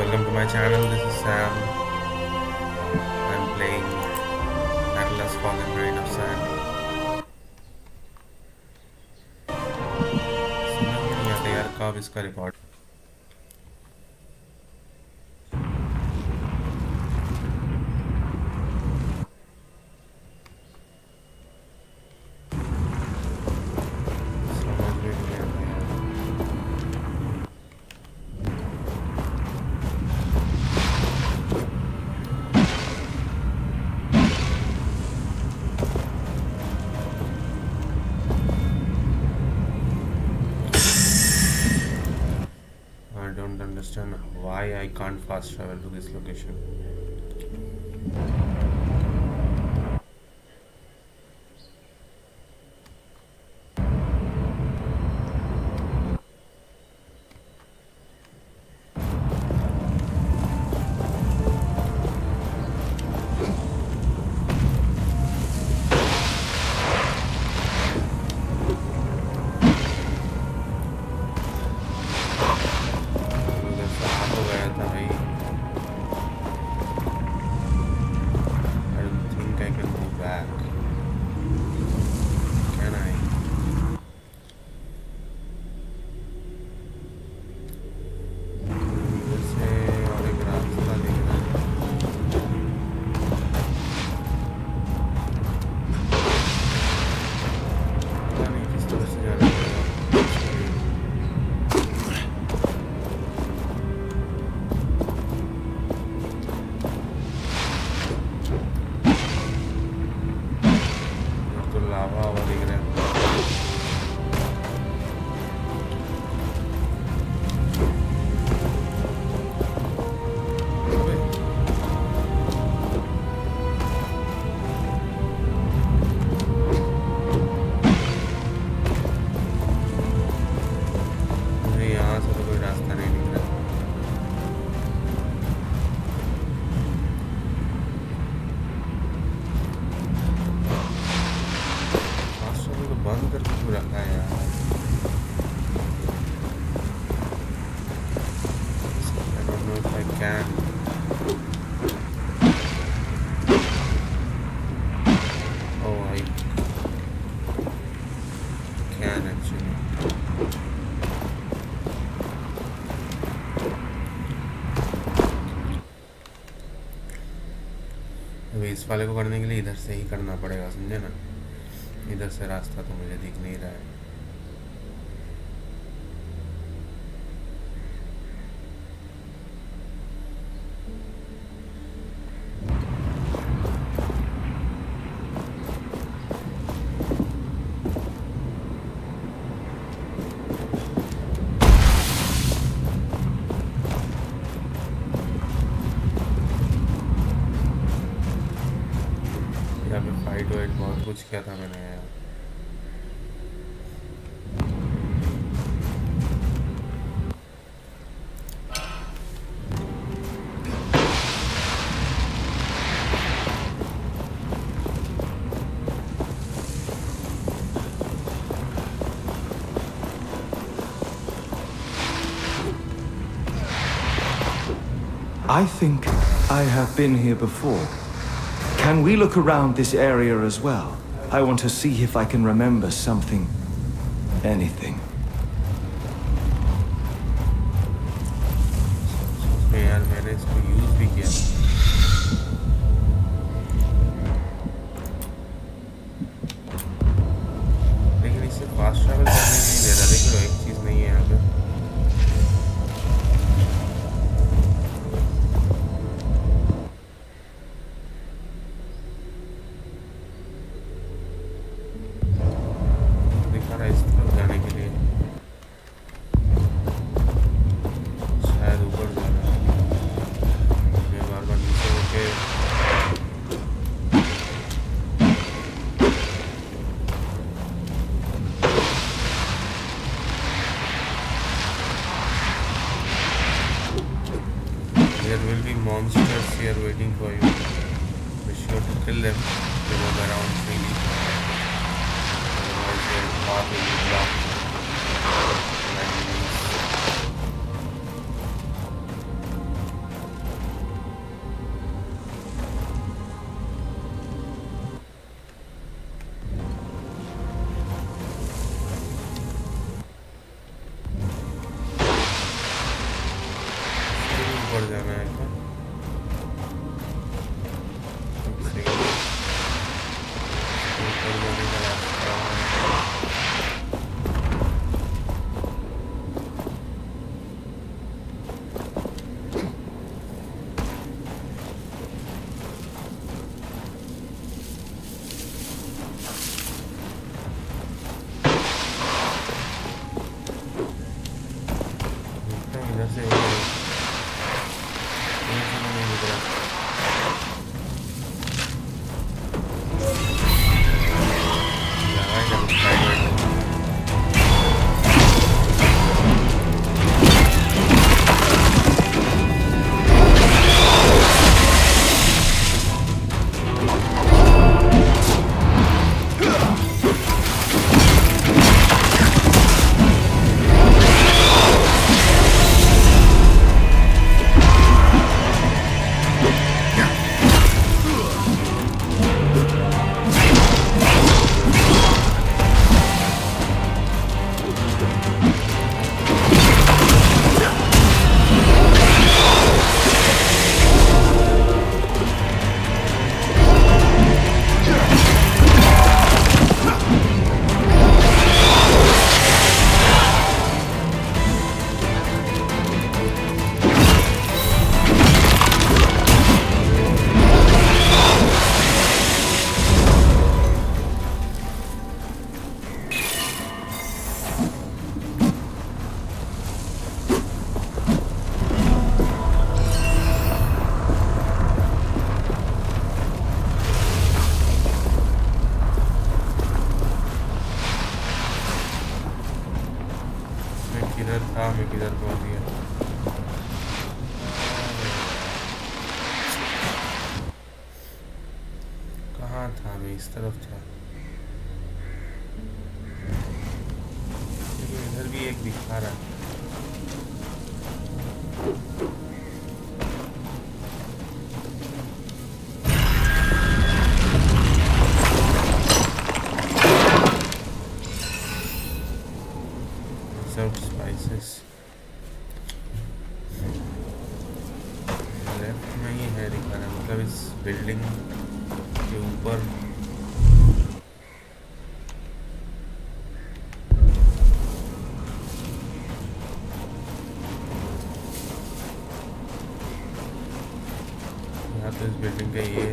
welcome to my channel, this is Sam. I'm playing Atlas Fallen Reign of Sand. So now we have the Yarkov is report. Travel to this location. वाले को करने के लिए इधर से ही करना पड़ेगा, समझे ना? इधर से रास्ता तो मुझे दिख नहीं रहा है। किया था मैंने यार I think I have been here before. Can we look around this area as well? I want to see if I can remember something. Anything. तो इस बिल्डिंग का ये हो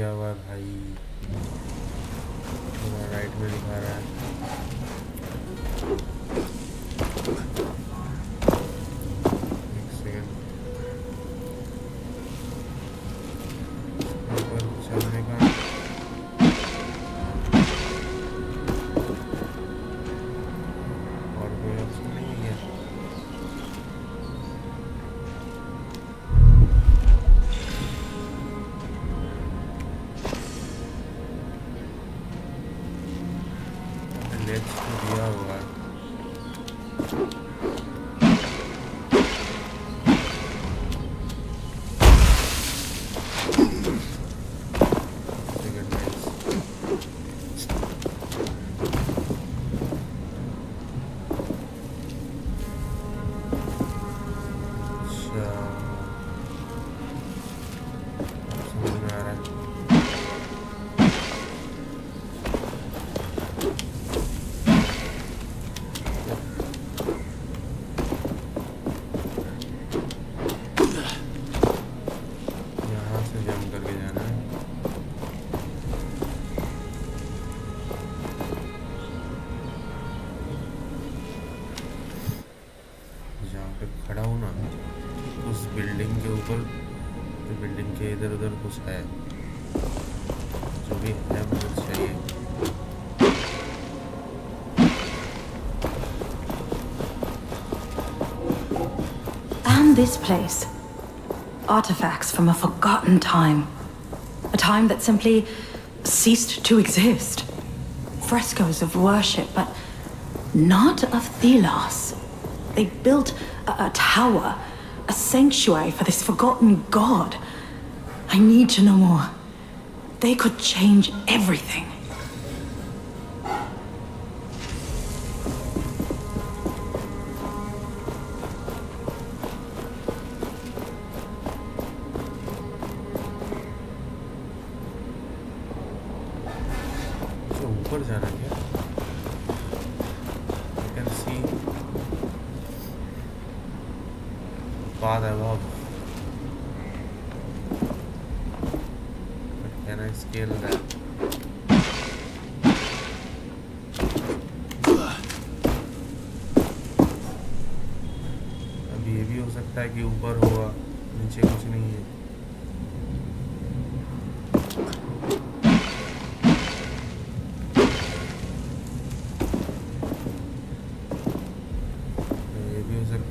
yeah, this place. Artifacts from a forgotten time. A time that simply ceased to exist. Frescoes of worship, but not of Thelos. They built a, a tower, a sanctuary for this forgotten god. I need to know more. They could change everything.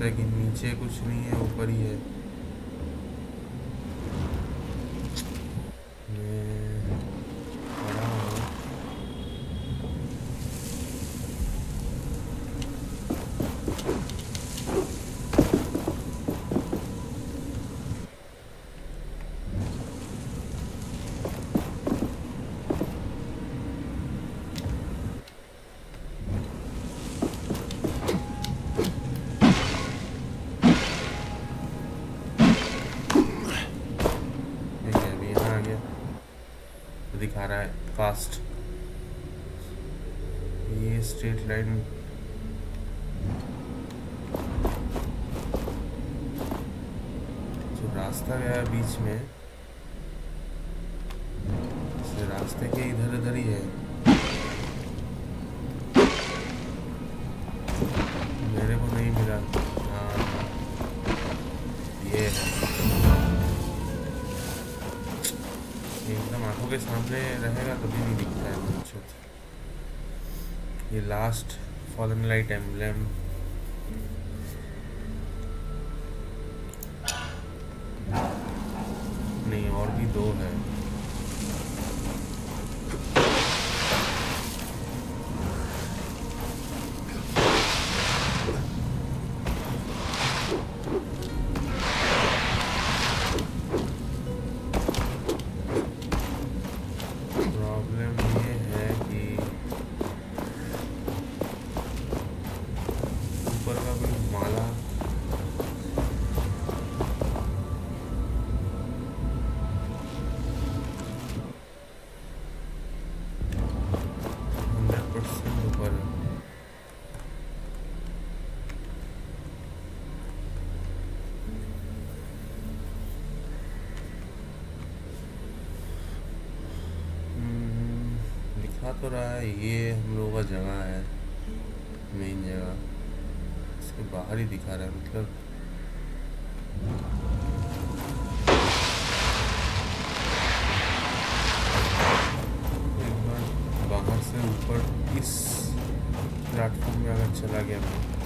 लेकिन नीचे कुछ नहीं है ऊपर ही है। के सामने रहेगा कभी नहीं दिखता है ये लास्ट फॉलन लाइट एम्बलेम तो रहा है, ये हम लोगों का जगह है मेन जगह। इसके बाहर ही दिखा रहा है मतलब। बाहर से ऊपर इस प्लेटफॉर्म में अगर चला गया मैं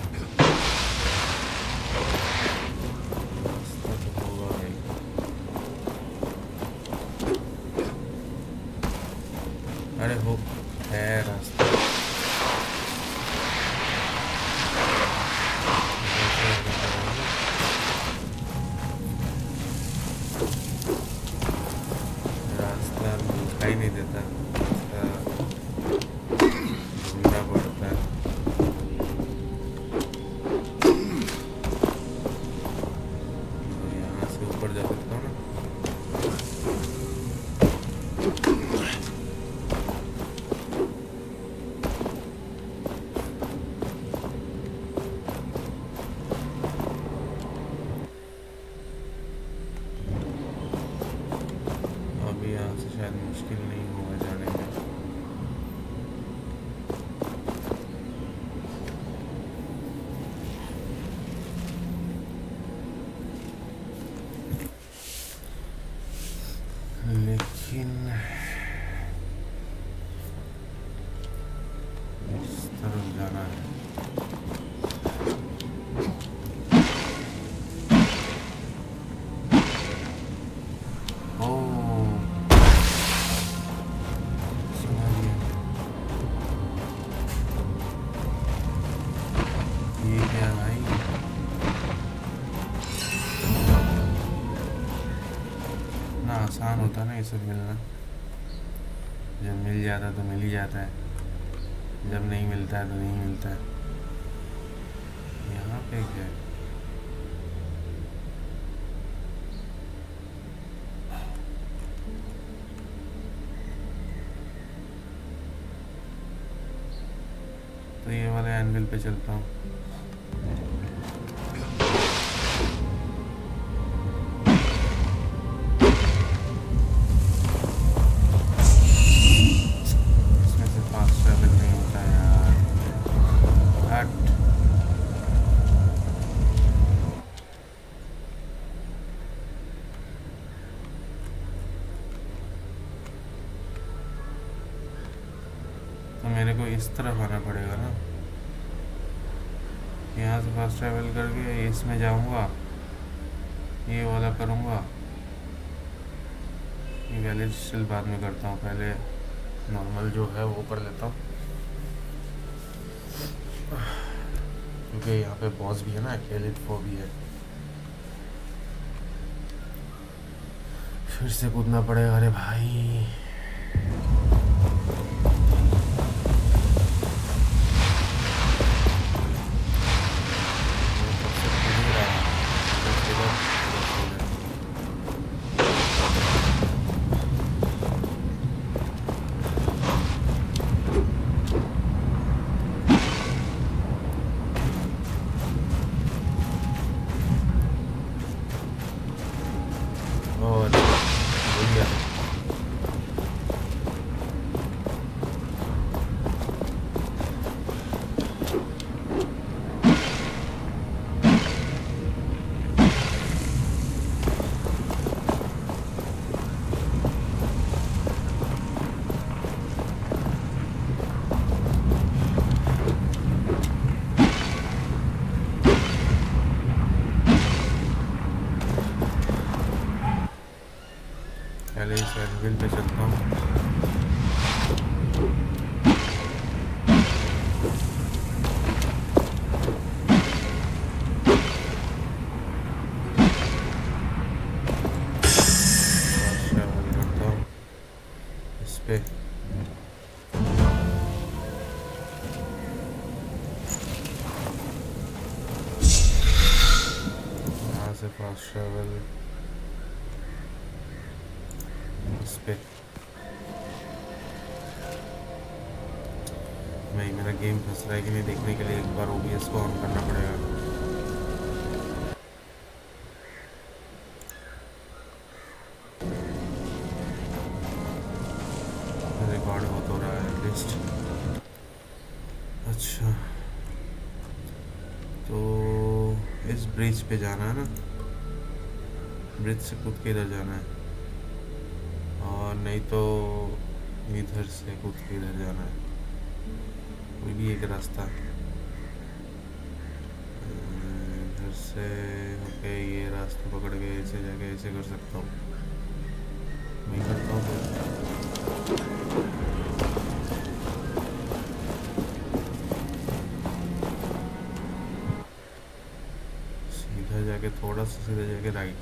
आसान होता है ना ये सब मिलना। जब मिल जाता है तो मिल ही जाता है। जब नहीं मिलता है तो नहीं मिलता है। यहाँ पे क्या तो ये वाले एंगल पे चलता हूँ। मेरे को इस तरफ़ आना पड़ेगा ना। यहाँ से फास्ट ट्रैवल करके इसमें जाऊँगा, ये वाला करूँगा। ये वैलिड स्टिल बाद में करता हूँ, पहले नॉर्मल जो है वो कर लेता हूँ। क्योंकि यहाँ पे बॉस भी है ना अकेले फो भी है। फिर से कूदना पड़ेगा, अरे भाई। ट्रैवल इस भाई मेरा गेम फंस रहा है कि नहीं देखने के लिए एक बार ओबीएस को ऑन करना पड़ेगा। अच्छा। तो इस ब्रिज पे जाना है ना? ब्रिज से कूद के इधर जाना है। और नहीं तो इधर से कूद के इधर जाना है। कोई भी एक रास्ता। इधर से होके ये रास्ता पकड़ के ऐसे जाके ऐसे कर सकता हूँ। मैं करता हूँ। सीधा जाके थोड़ा सा सीधा जाके राइट।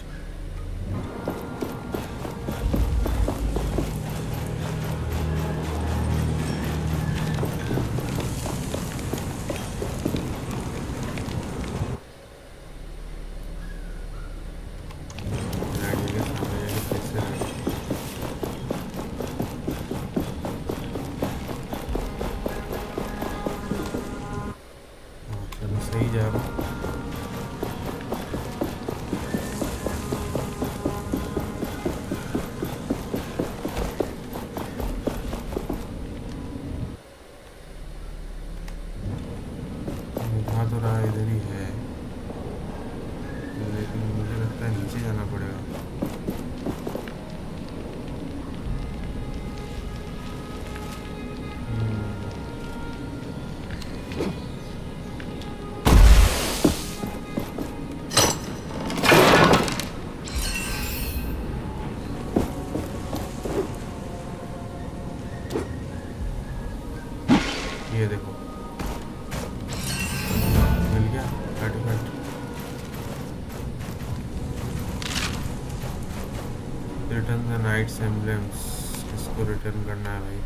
फाइट्स एंबुलेंस इसको रिटर्न करना है भाई?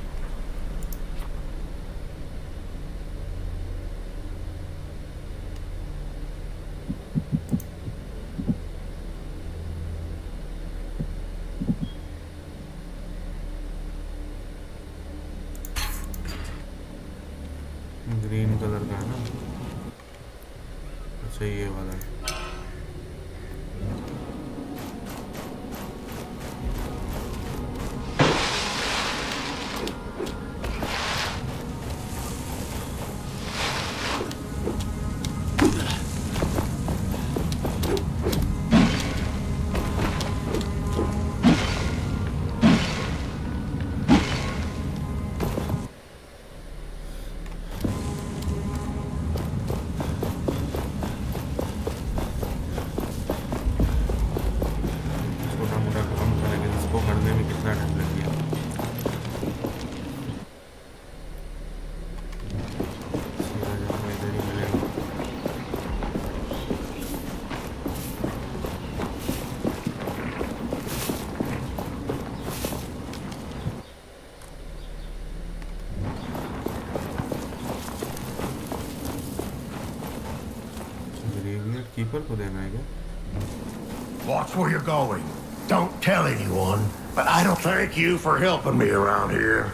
Watch where you're going. Don't tell anyone, but I don't thank you for helping me around here.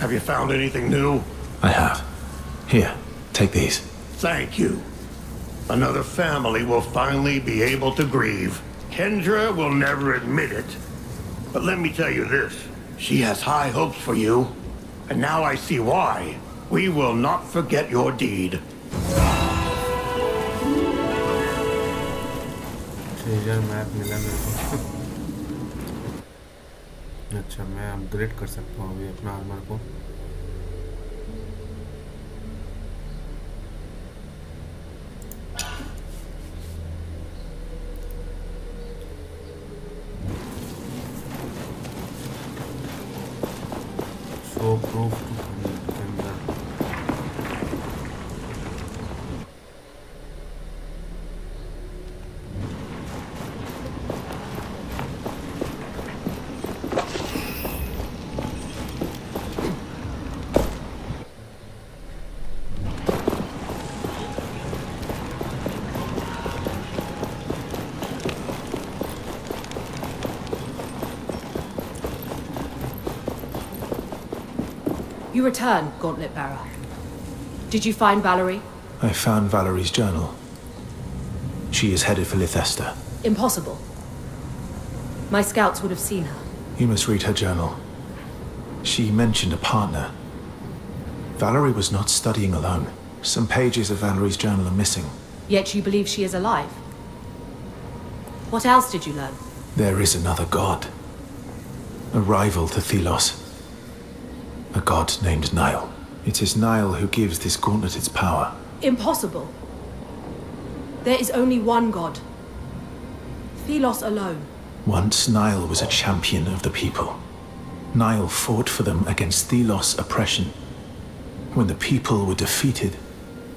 Have you found anything new? I have. Here, take these. Thank you. Another family will finally be able to grieve. Kendra will never admit it. But let me tell you this. She has high hopes for you. And now I see why. We will not forget your deed. Treasure map मिला मेरे को। अच्छा मैं upgrade कर सकता हूँ अभी अपना आर्मर को। Return, Gauntlet Bearer. Did you find Valerie? I found Valerie's journal. She is headed for Lethesta. Impossible. My scouts would have seen her. You must read her journal. She mentioned a partner. Valerie was not studying alone. Some pages of Valerie's journal are missing. Yet you believe she is alive. What else did you learn? There is another god. A rival to Thelos. A god named Nyaal. It is Nyaal who gives this gauntlet its power. Impossible. There is only one god. Thelos alone. Once Nyaal was a champion of the people. Nyaal fought for them against Thelos' oppression. When the people were defeated,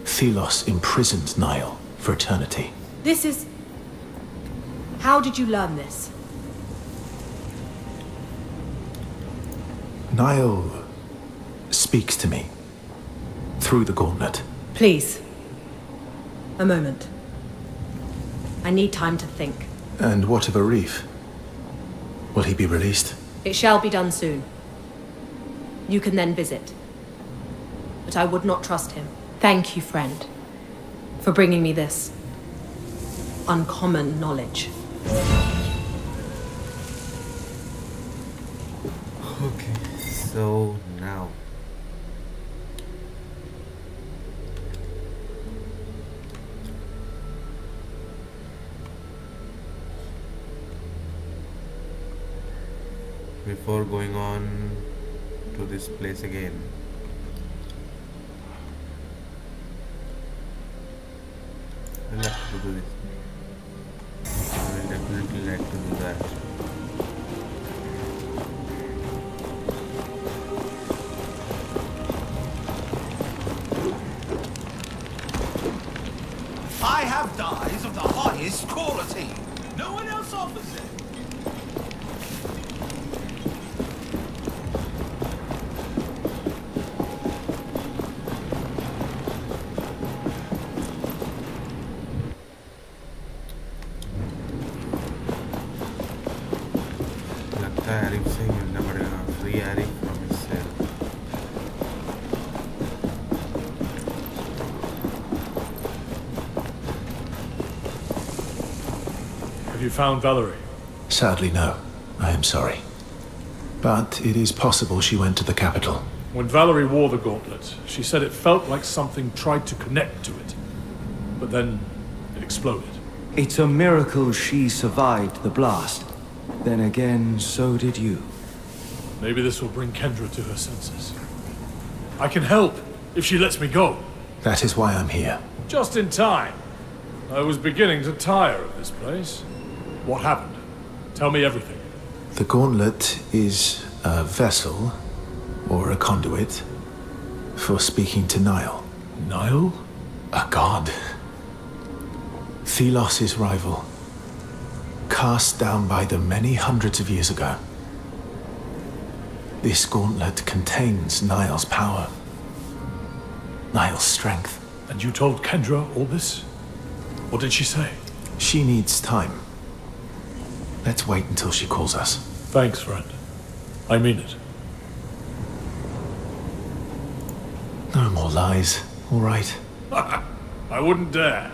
Thelos imprisoned Nyaal for eternity. This is. How did you learn this? Nyaal speaks to me through the gauntlet. Please. A moment. I need time to think. And what of Arif? Will he be released? It shall be done soon. You can then visit. But I would not trust him. Thank you, friend. for bringing me this uncommon knowledge. Okay, so Before going on to this place again. Found Valerie? Sadly, no. I am sorry. But it is possible she went to the capital. When Valerie wore the gauntlet, she said it felt like something tried to connect to it. But then it exploded. It's a miracle she survived the blast. Then again, so did you. Maybe this will bring Kendra to her senses. I can help if she lets me go. That is why I'm here. Just in time. I was beginning to tire of this place. What happened? Tell me everything. The gauntlet is a vessel, or a conduit, for speaking to Nyaal. Nyaal? A god. Thelos' rival. Cast down by them many hundreds of years ago. This gauntlet contains Nyaal's power. Nyaal's strength. And you told Kendra all this? What did she say? She needs time. Let's wait until she calls us. Thanks, friend. I mean it. No more lies, all right? I wouldn't dare.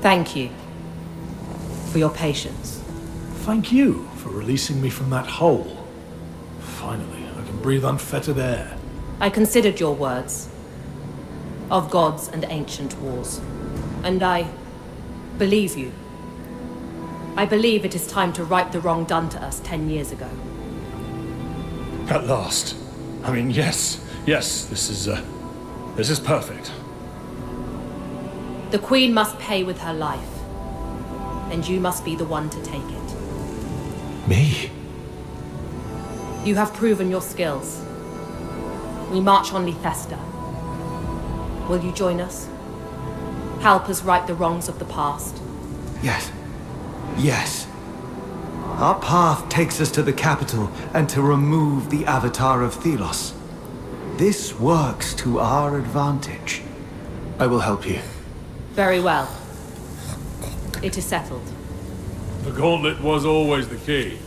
Thank you for your patience. Thank you for releasing me from that hole. Finally, I can breathe unfettered air. I considered your words of gods and ancient wars, and I believe you. I believe it is time to right the wrong done to us ten years ago. At last. I mean, yes, yes, this is, uh, this is perfect. The Queen must pay with her life, and you must be the one to take it. Me? You have proven your skills. We march on Lethesta. Will you join us? Help us right the wrongs of the past. Yes. Yes. Our path takes us to the capital and to remove the avatar of Thelos. This works to our advantage. I will help you. Very well. It is settled. The gauntlet was always the key.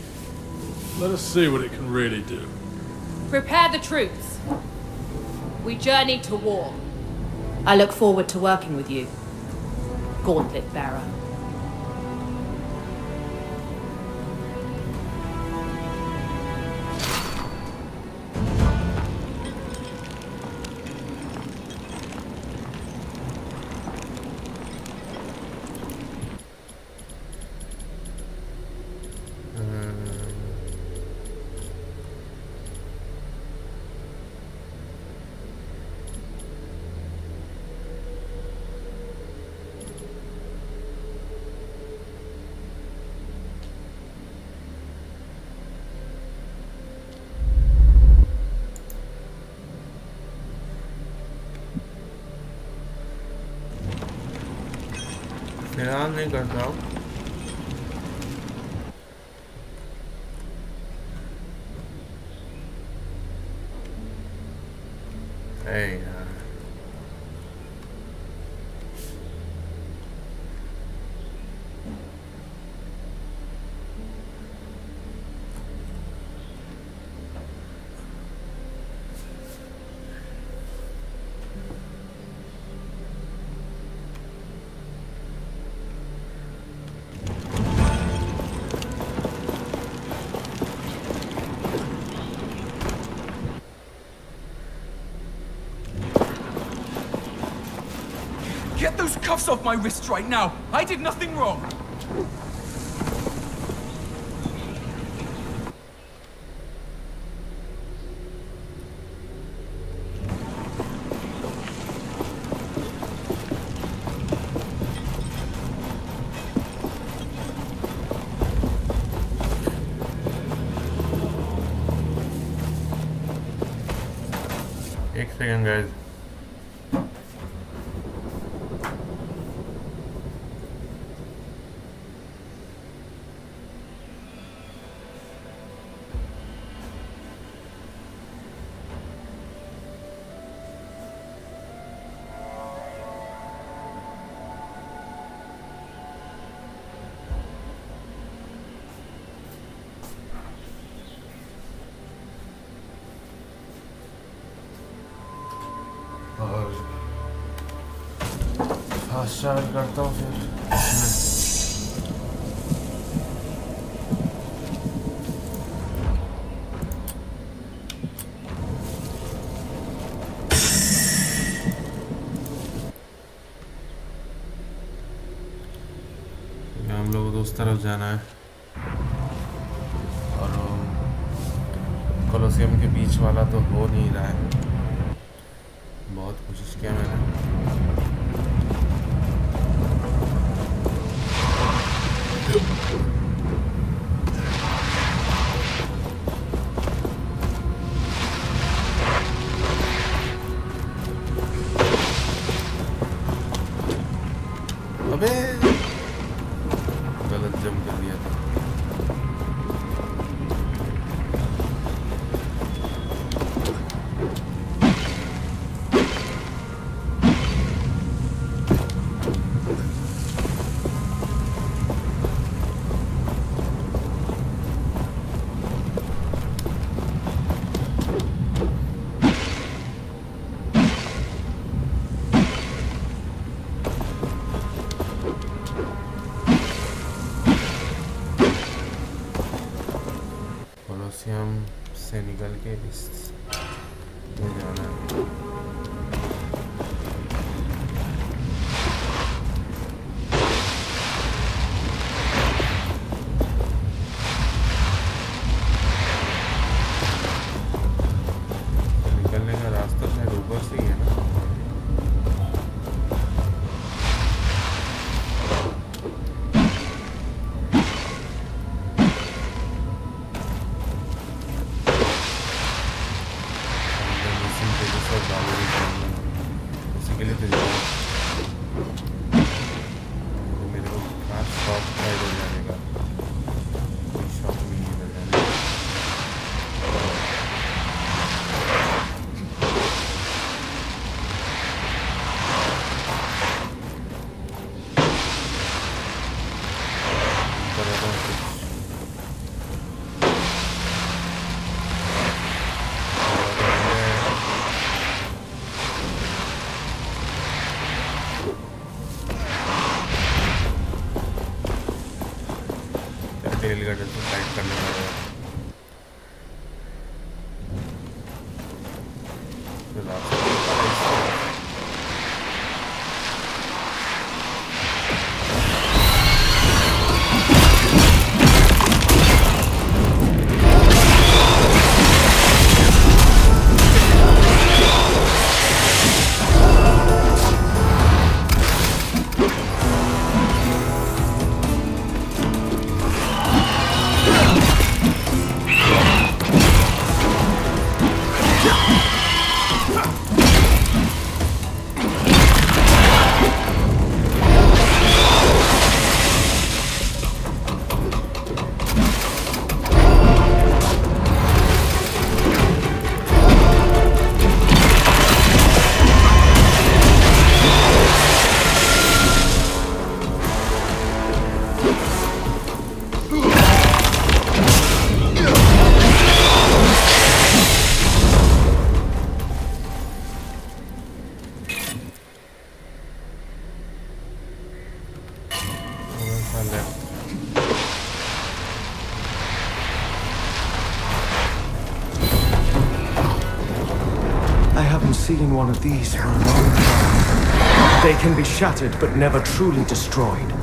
Let us see what it can really do. Prepare the troops. We journey to war. I look forward to working with you, Gauntlet Bearer. I down there, Gargoyle. cuffs off my wrist right now. I did nothing wrong. Start करता हूँ फिर। तरफ़ जाना है। और Colosseum के बीच वाला तो हो नहीं रहा है। बहुत कोशिश किया मैंने। Thank you. one of these are long They can be shattered, but never truly destroyed.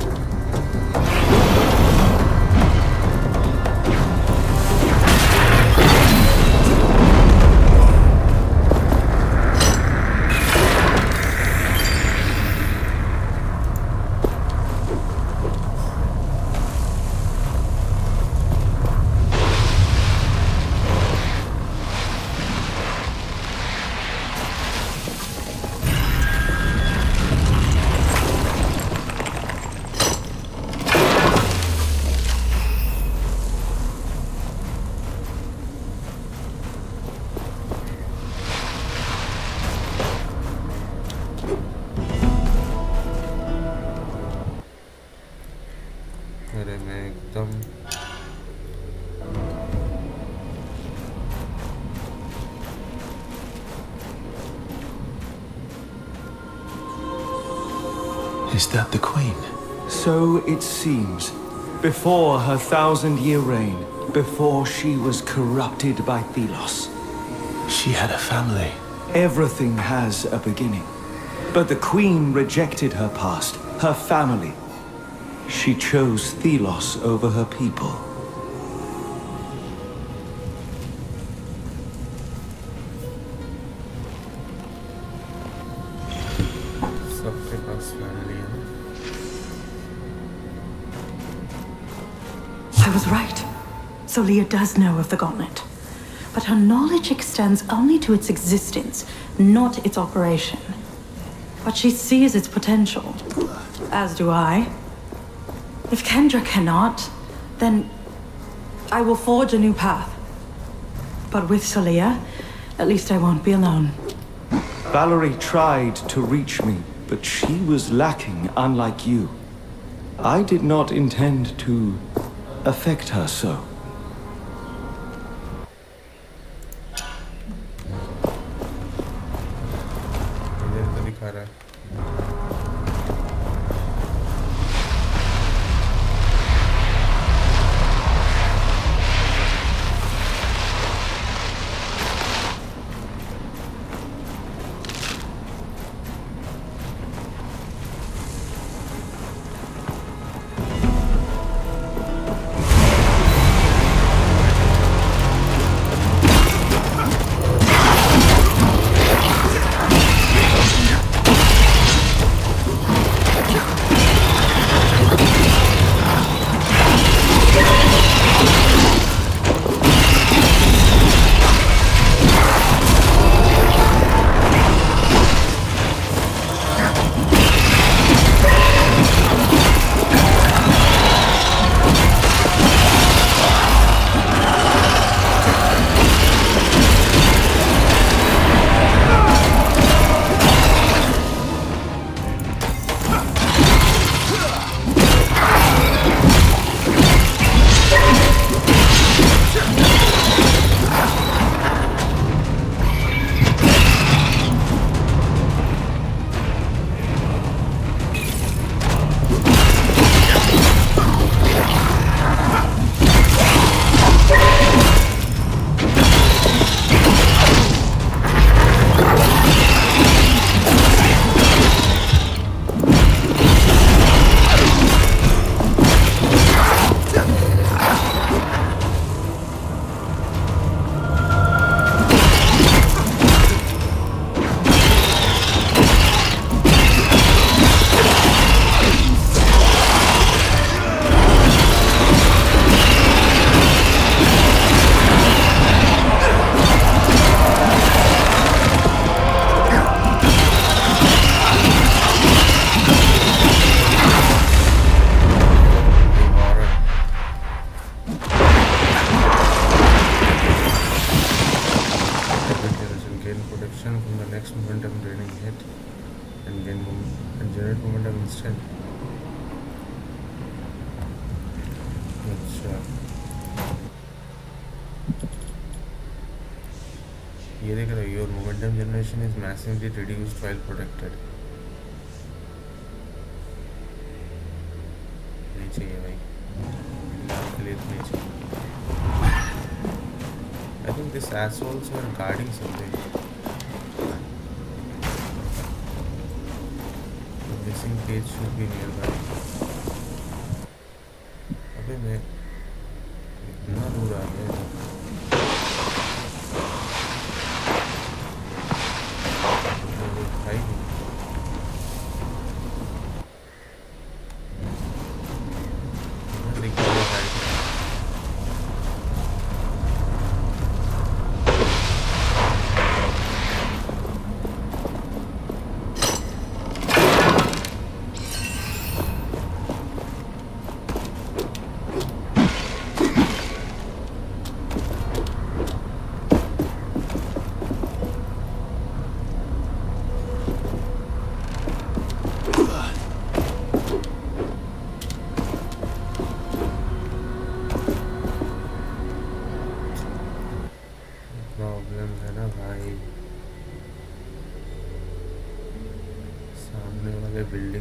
Her thousand-year reign, before she was corrupted by Thelos. She had a family. Everything has a beginning. But the Queen rejected her past, her family. She chose Thelos over her people. Solia does know of the gauntlet. But her knowledge extends only to its existence, not its operation. But she sees its potential. As do I. If Kendra cannot, then I will forge a new path. But with Solia, at least I won't be alone. Valerie tried to reach me, but she was lacking, unlike you. I did not intend to affect her so.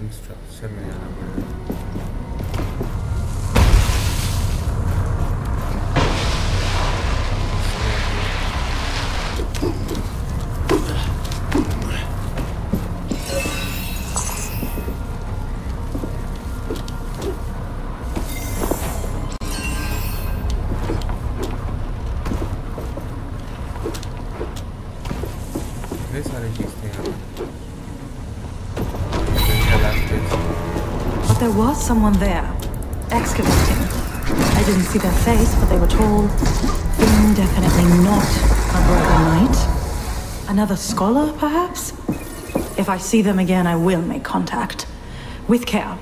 Kimse çalışamıyor yani burada. was someone there, excavating. I didn't see their face, but they were tall. Indefinitely not a brother knight. Another scholar, perhaps? If I see them again, I will make contact. With care.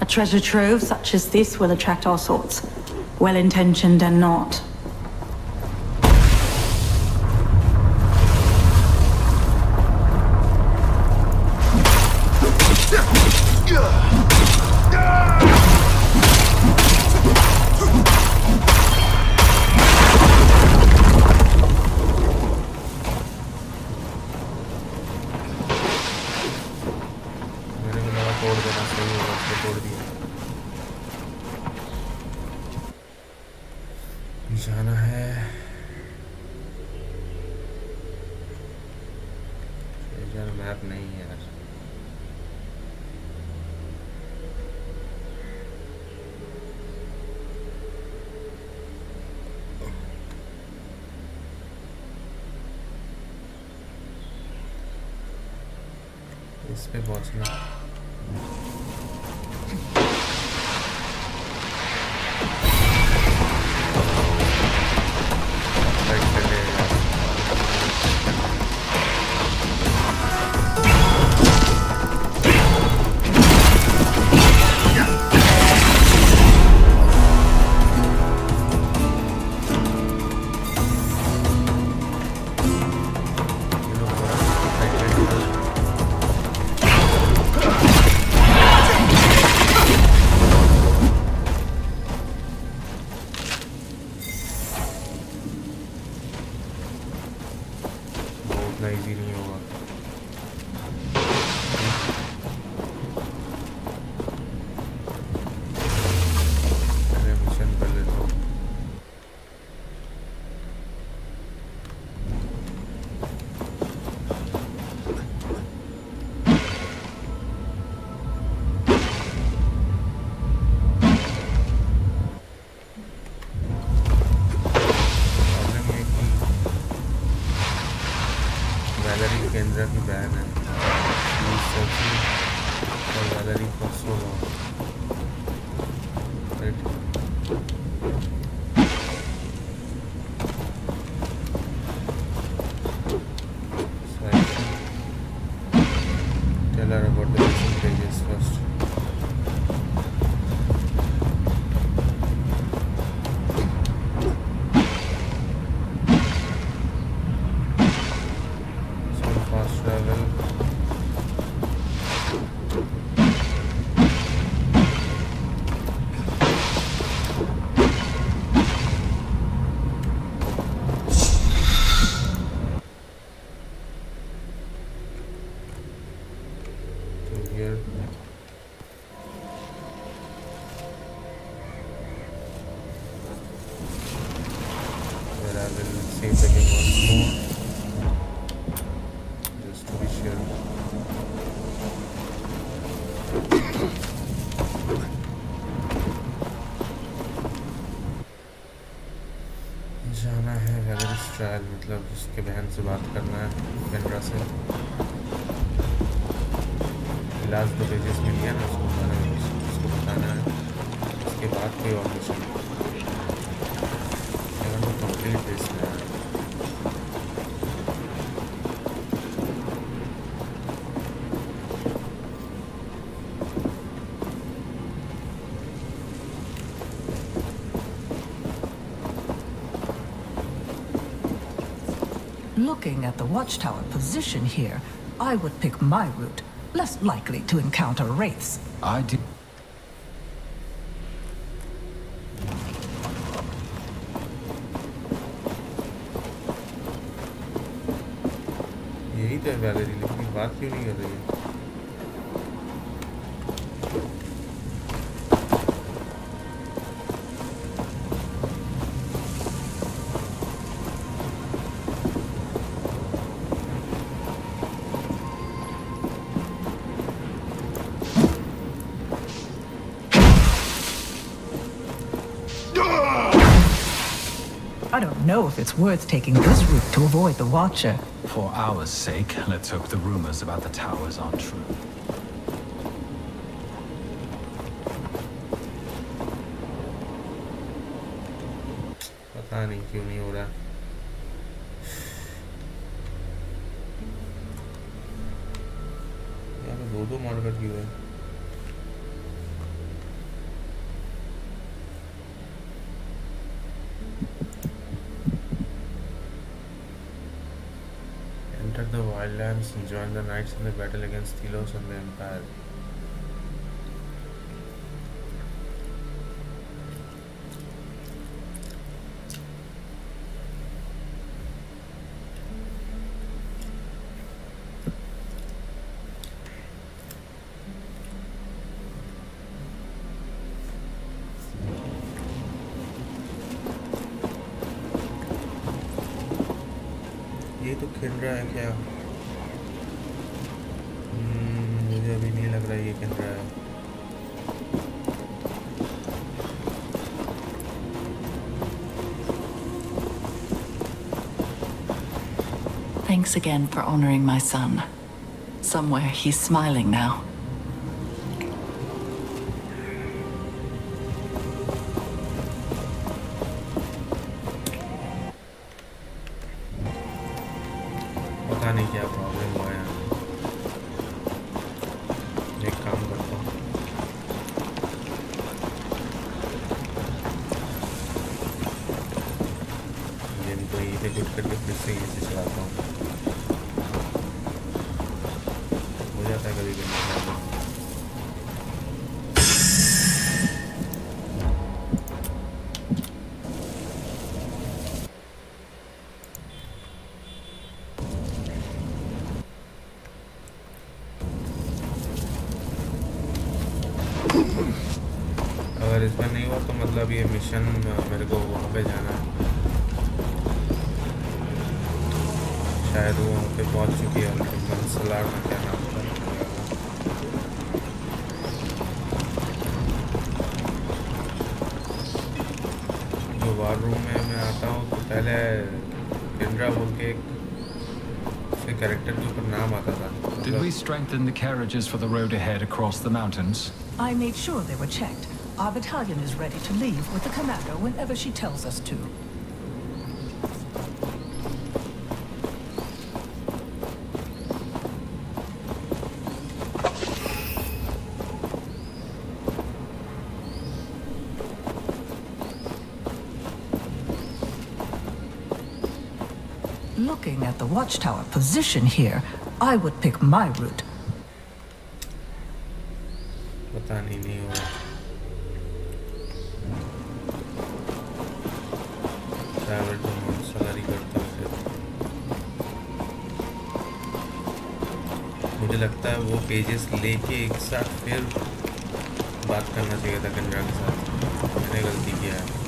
A treasure trove such as this will attract all sorts. Well-intentioned and not. Looking at the watchtower position here, I would pick my route. Less likely to encounter wraiths. I do. I don't know if it's worth taking this route to avoid the Watcher. For our sake, let's hope the rumors about the towers aren't true. पता नहीं क्यों नहीं हो रहा wildlands and join the knights in the battle against Thelos and the Empire. ये तो खेल रहा है क्या Thanks again for honoring my son. Somewhere he's smiling now. जो वार रूम में मैं आता हूँ तो पहले केंद्रा बोल के एक उसके कैरेक्टर के ऊपर नाम आता था Did we strengthen the carriages for the road ahead across the mountains? I made sure they were checked. Our battalion is ready to leave with the commander whenever she tells us to. watchtower position here, I would pick my route. पता नहीं नहीं हुआ travel to मंसलारी करता हूँ फिर मुझे लगता है वो पेजेस लेके एक साथ फिर बात करना चाहिए था कंजरा के साथ मैंने गलती किया है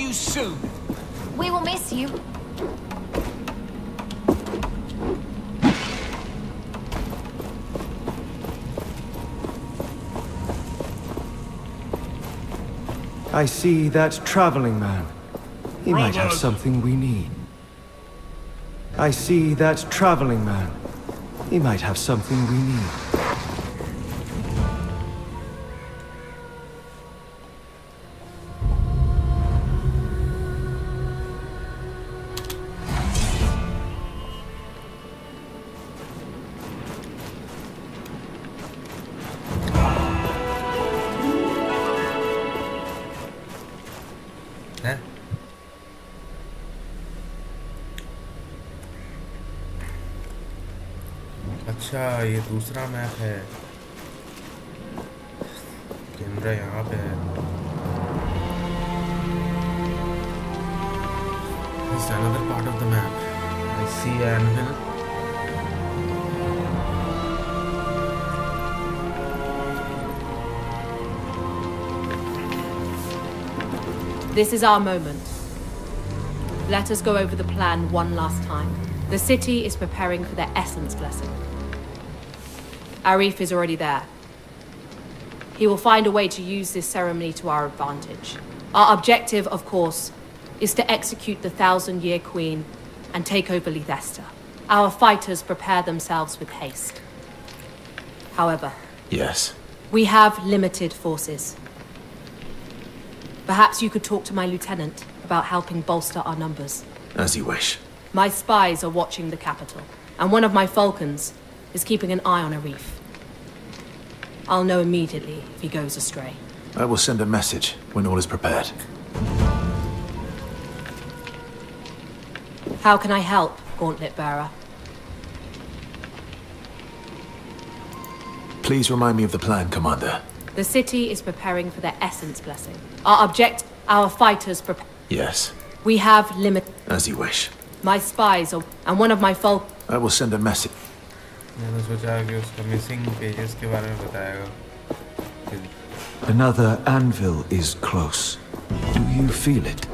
you soon. We will miss you. I see that traveling man. He might have something we need. I see that traveling man. He might have something we need. अच्छा ये दूसरा मैप है कैमरा यहाँ पे है This is another part of the map. I see anvil. This is our moment. Let us go over the plan one last time. The city is preparing for their essence blessing. Arif is already there. He will find a way to use this ceremony to our advantage. Our objective, of course, is to execute the Thousand Year Queen and take over Lethesta. Our fighters prepare themselves with haste. However, Yes. we have limited forces. Perhaps you could talk to my lieutenant about helping bolster our numbers. As you wish. My spies are watching the capital, and one of my falcons is keeping an eye on Arif. I'll know immediately if he goes astray. I will send a message when all is prepared. How can I help, Gauntlet Bearer? Please remind me of the plan, Commander. The city is preparing for their essence blessing. Our object, our fighters prepare. Yes. We have limit. As you wish. My spies are, and one of my fal. I will send a message. मैंने सोचा कि उसका missing pages के बारे में बताएगा Another anvil is close. Do you feel it?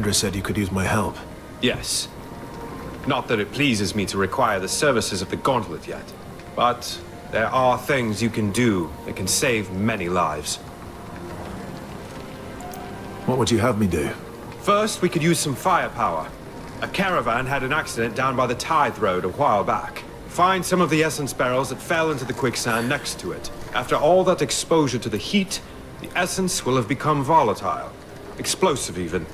Kendra said you could use my help. Yes. Not that it pleases me to require the services of the Gauntlet yet, but there are things you can do that can save many lives. What would you have me do? First, we could use some firepower. A caravan had an accident down by the Tithe Road a while back. Find some of the essence barrels that fell into the quicksand next to it. After all that exposure to the heat, the essence will have become volatile. Explosive, even.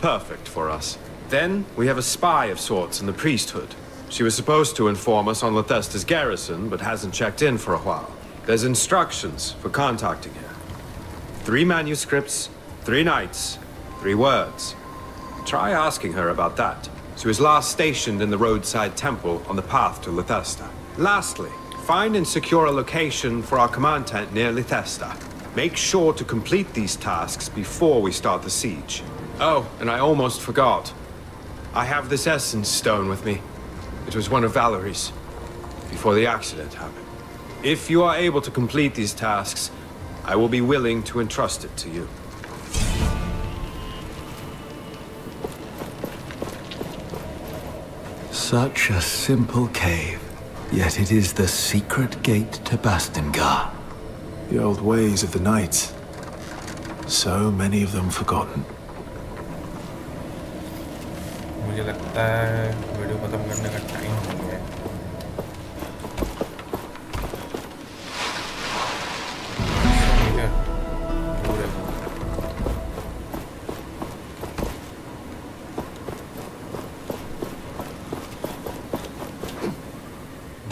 Perfect for us. Then, we have a spy of sorts in the priesthood. She was supposed to inform us on Lethesta's garrison, but hasn't checked in for a while. There's instructions for contacting her. Three manuscripts, three nights, three words. Try asking her about that. She was last stationed in the roadside temple on the path to Lethesta. Lastly, find and secure a location for our command tent near Lethesta. Make sure to complete these tasks before we start the siege. Oh, and I almost forgot. I have this Essence Stone with me. It was one of Valerie's, before the accident happened. If you are able to complete these tasks, I will be willing to entrust it to you. Such a simple cave, yet it is the secret gate to Bastingar. The old ways of the knights. So many of them forgotten. मुझे लगता है video खत्म करने का time हो गया है ठीक है दूर है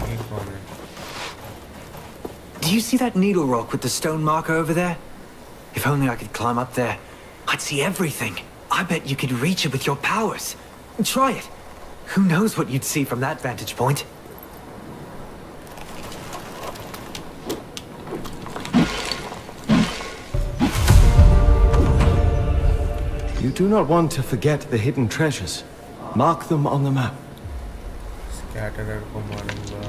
ये कौन है Do you see that needle rock with the stone marker over there? If only I could climb up there. I'd see everything. I bet you could reach it with your powers. Try it. Who knows what you'd see from that vantage point? You do not want to forget the hidden treasures. Mark them on the map. स्कैटरर को मारूंगा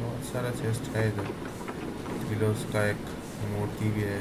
बहुत सारा chest है इधर किलोस का एक मूर्ति भी है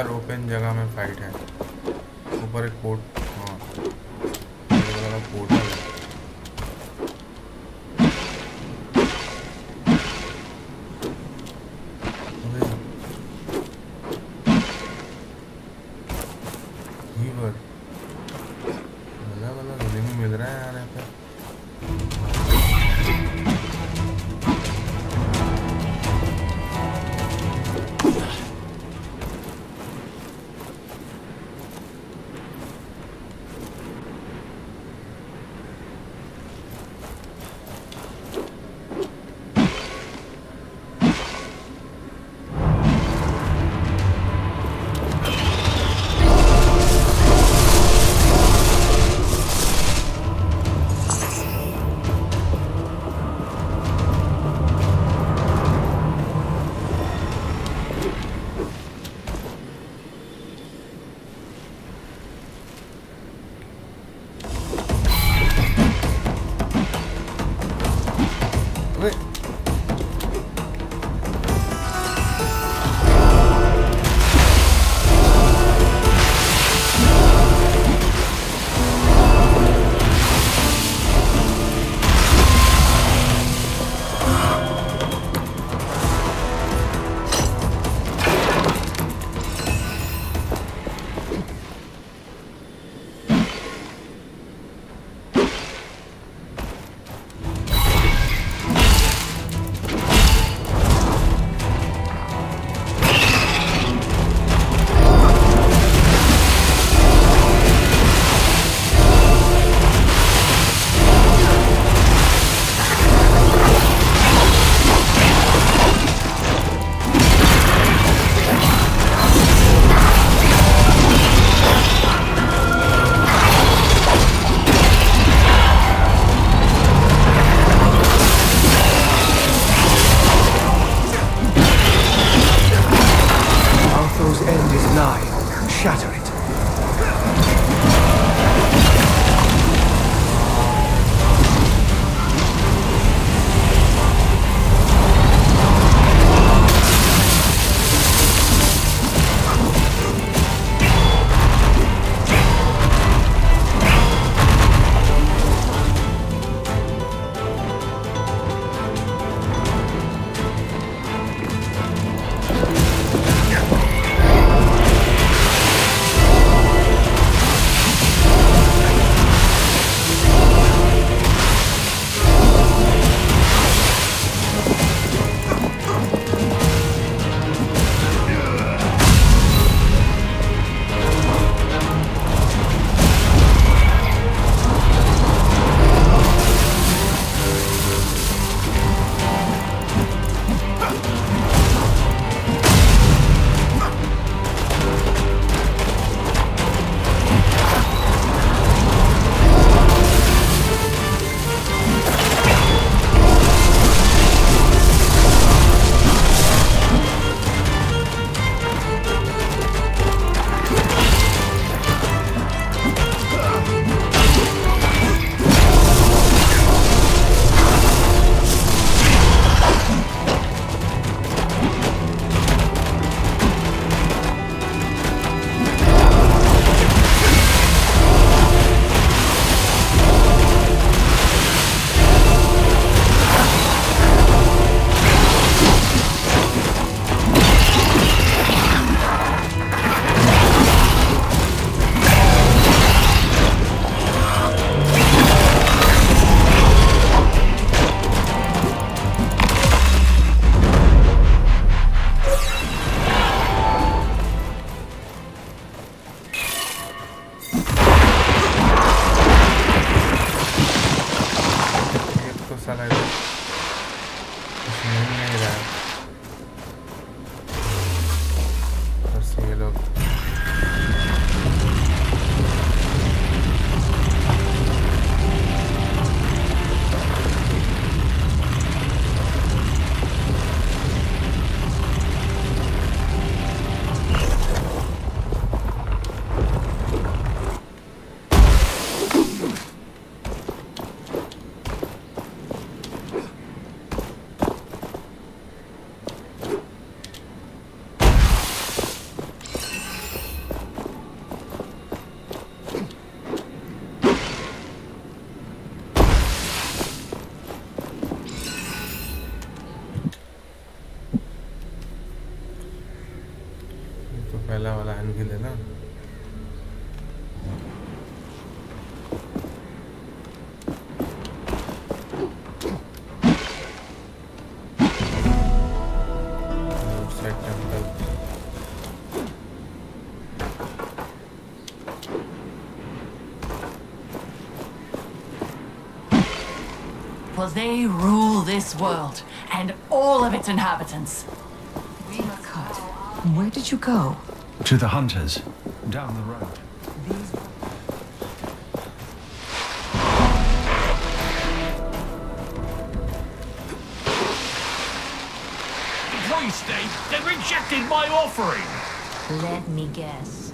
हर ओपन जगह में फाइट है। ऊपर एक port For they rule this world and all of its inhabitants. Cut. Where did you go? To the hunters, down the road. Priest, they, they rejected my offering. Let me guess.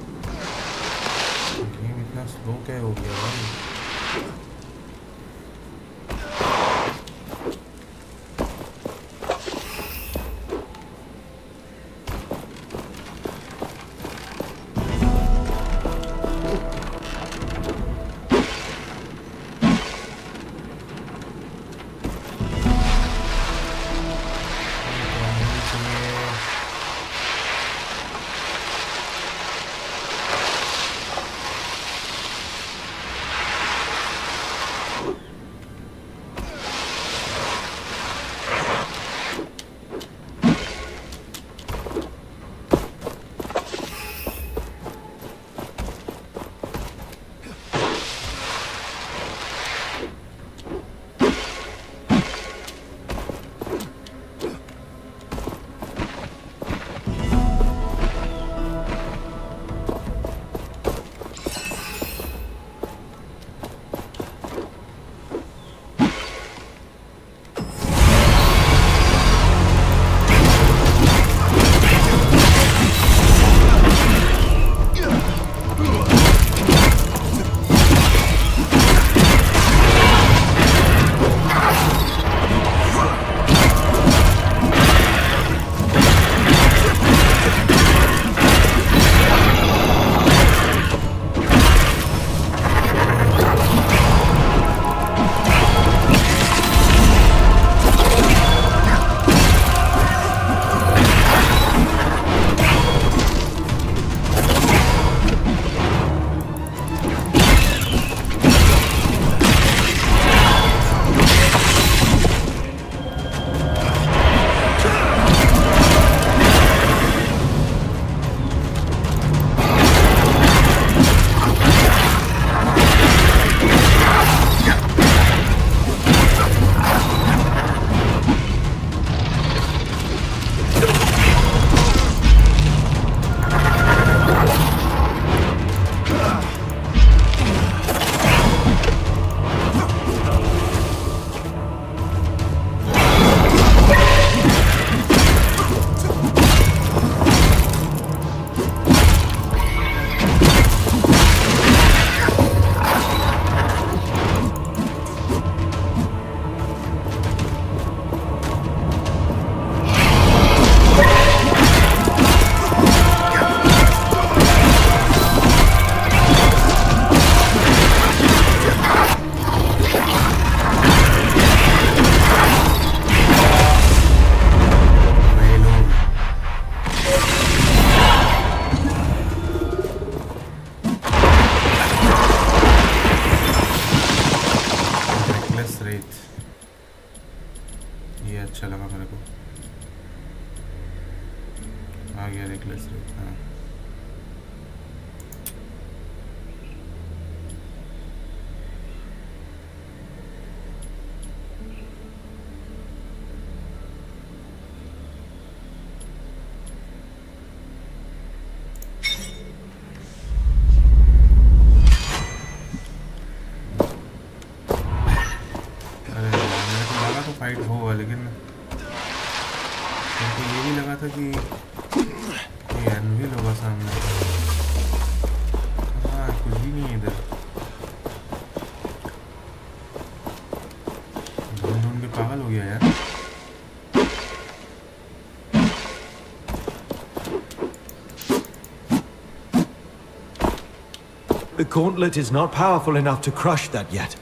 The gauntlet is not powerful enough to crush that yet.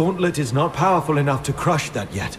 Gauntlet is not powerful enough to crush that yet.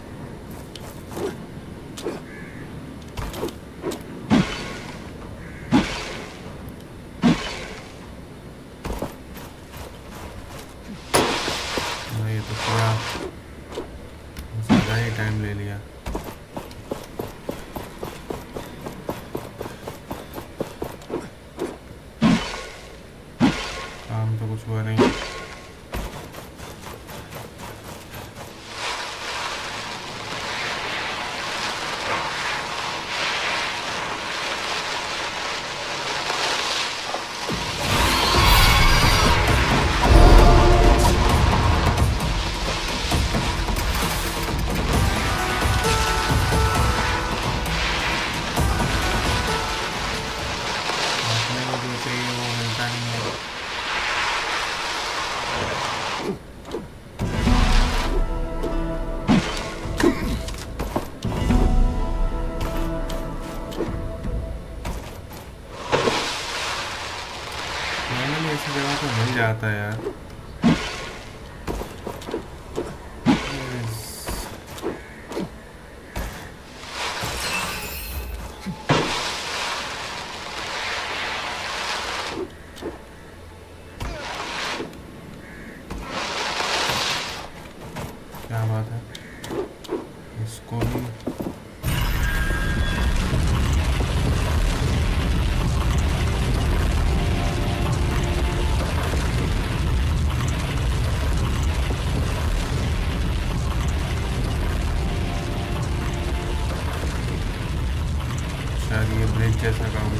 интересно, как бы,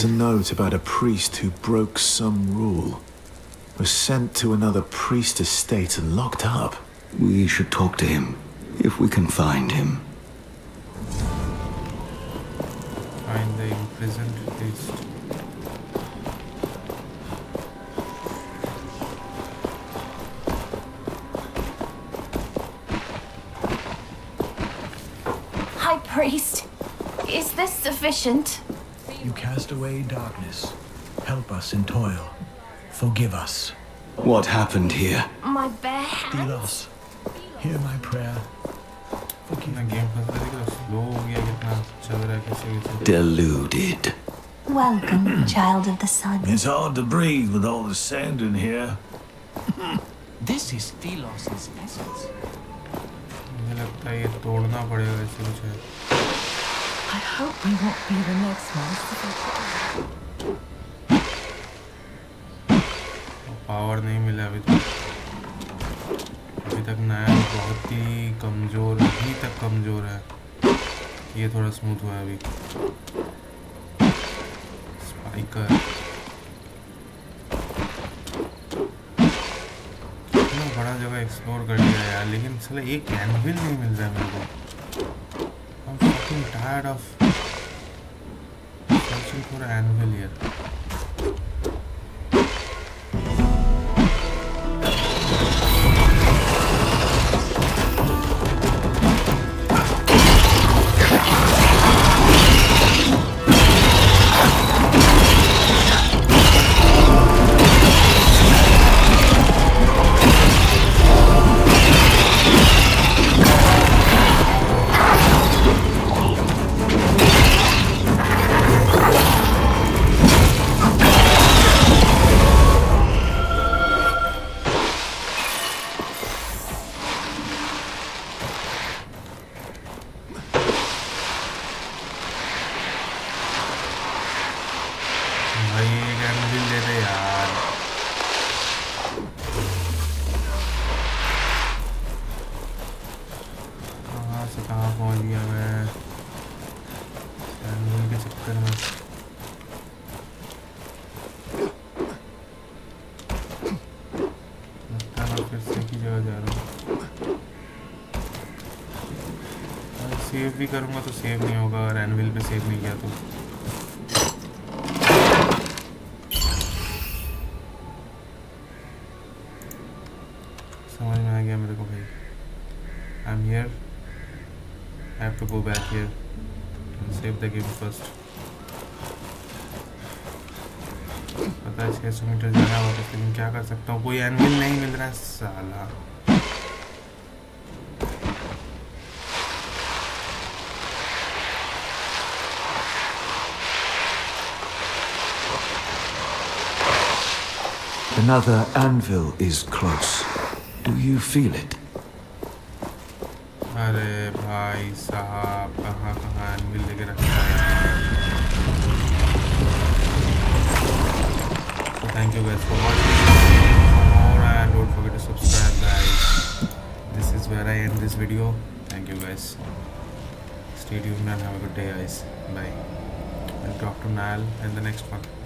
There's a note about a priest who broke some rule, was sent to another priest estate and locked up. We should talk to him, if we can find him. Find the imprisoned priest. High priest, is this sufficient? You cast away darkness. Help us in toil. Forgive us. What happened here? My bare hands? Delos, hear my prayer. कितना game फंस रहा है कितना slow हो गया कितना चल रहा है कैसे कैसे Deluded. Welcome, child of the sun. It's hard to breathe with all the sand in here. This is Thelos's essence. मुझे लगता है ये तोड़ना पड़ेगा ऐसे कुछ है I hope we won't be the next ones. Power नहीं मिला अभी तक। अभी तक नया बहुत ही कमज़ोर, अभी तक कमज़ोर है। ये थोड़ा स्मूथ हुआ है अभी। स्पाइकर बड़ा जगह एक्सप्लोर कर लिया यार, लेकिन साला एक एनविल नहीं मिल रहा है मेरे को। I'm fucking tired of searching for an anvil here. Save the game first पता है छः सौ मीटर जाना है वापस लेकिन क्या कर सकता हूँ कोई एनविल नहीं मिल रहा है साला Another anvil is close. Do you feel it? अरे भाई साहब कहाँ कहाँ anvil thank you guys for watching. More and don't forget to subscribe guys. This is where I end this video. Thank you guys. Stay tuned and have a good day guys. Bye. I'll talk to Nyaal in the next one.